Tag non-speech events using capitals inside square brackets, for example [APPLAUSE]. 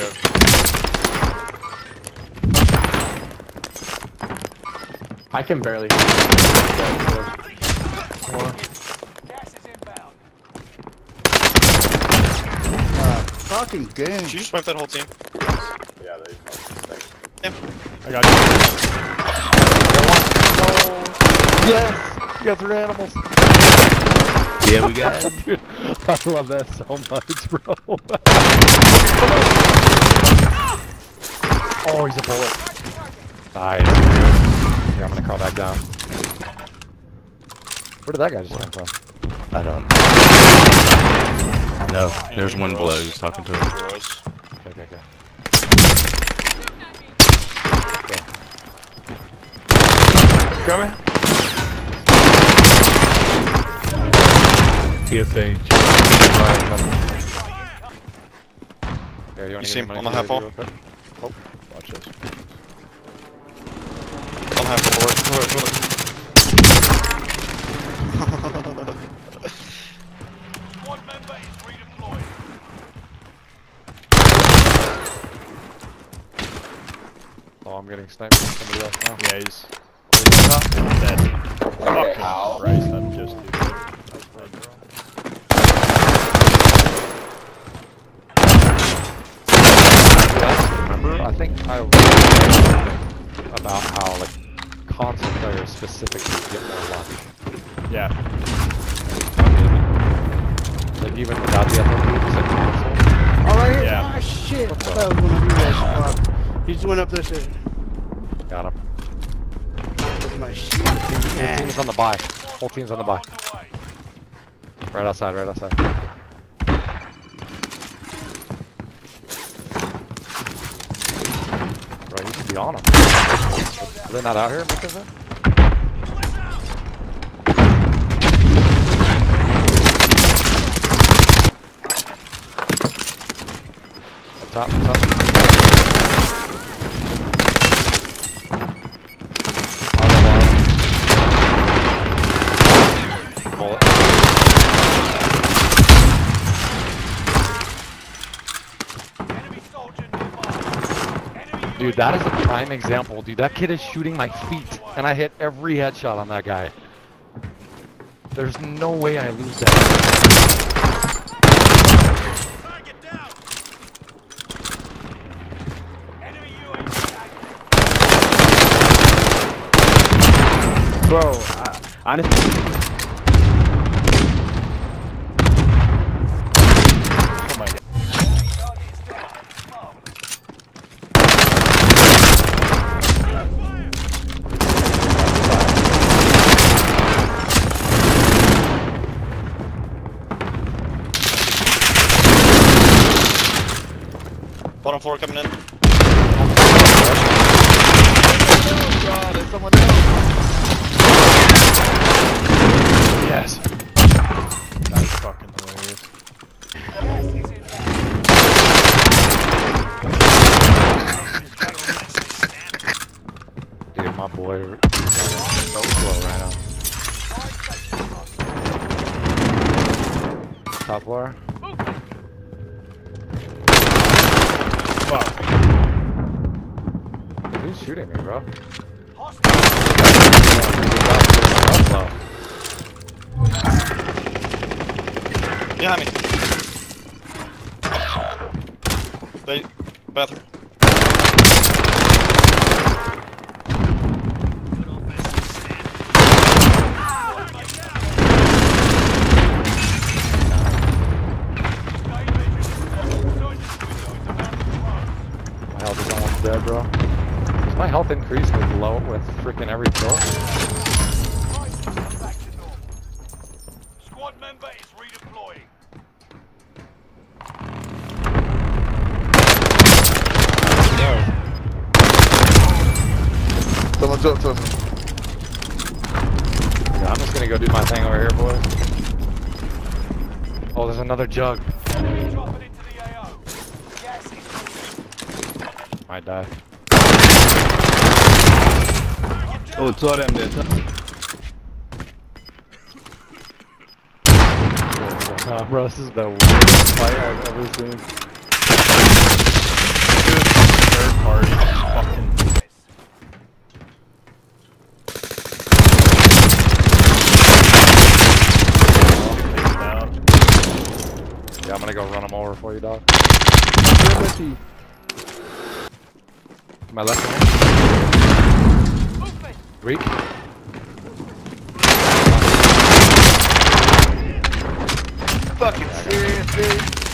Jeff. I can barely. Uh, fucking game. Did just wipe that whole team? Yeah, they. Yeah. I got you. Yes! You got three animals. Yeah, we got [LAUGHS] it. I love that so much, bro. [LAUGHS] oh, he's a bullet. Nice. Here, I'm gonna crawl back down. Where did that guy just come from? I don't. Know. No, there's one below. He's talking to him. Gross. Okay, okay, okay. Coming. TFH. Here, you, You see him on the half the wall? Real quick? Watch this. I'm half forward. Squad member is redeployed. Oh, I'm getting sniped from somebody else now. Yeah, he's dead. Fucking Christ, I'm just too good. That's dead, bro. Remember, I think I was talking about how like console players specifically get more luck. Yeah. Like even without the FMV, just like console. Oh, right here. Yeah. Ah, shit. I thought I was gonna do that. Fuck. He just went up there. Said, Got him. "That's my shit." Whole team's on the buy. Whole team's on the buy. On the way. Right outside, right outside. Bro, you should be on them. Are they not out here because of it? Up top, top. Bullet. Dude, that is a prime example. Dude, that kid is shooting my feet, and I hit every headshot on that guy. There's no way I lose that. Bro, I, honestly. Bottom floor coming in. Yes. That's fucking hilarious. Gas is inbound. Dude, my boy is so slow right now. Top floor. Fuck. Who's shooting me, bro? Behind me. Health is almost dead, bro. Does my health increase with low with freaking every kill? Back to normal. Squad member is redeploying. Someone's up to Yeah, I'm just gonna go do my thing over here, boys. Oh, there's another jug. might die. Oh, two of them there. Nah, bro, this is the worst fight I've ever seen. Third party, fucking Yeah, I'm gonna go run him over for you, dog. My left hand. Weak. Fucking serious, dude.